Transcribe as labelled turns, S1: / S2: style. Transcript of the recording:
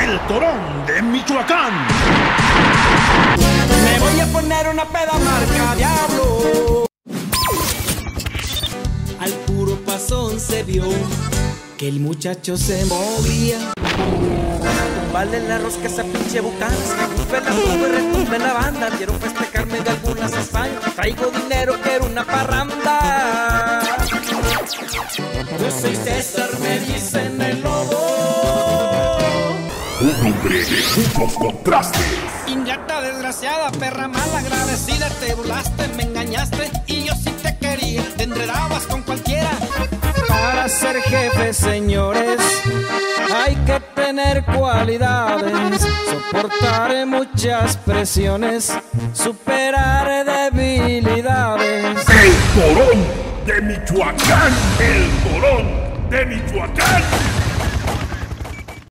S1: El Torón de Michoacán.
S2: Me voy a poner una peda marca Diablo. Al puro pasón se vio que el muchacho se movía. Vale el arroz que esa pinche bucana Retumbe la sube, retumbe la banda Quiero festejarme de algunas hazañas Traigo dinero, quiero una parranda Yo soy César, me dicen
S1: Un hombre de muchos contrastes.
S2: Ingrata, desgraciada, perra mal agradecida Te burlaste, me engañaste y yo sí te quería Te enredabas con cualquiera Para ser jefe, señores Hay que tener cualidades Soportar muchas presiones Superar debilidades
S1: El Torón de Michoacán. El Torón de Michoacán.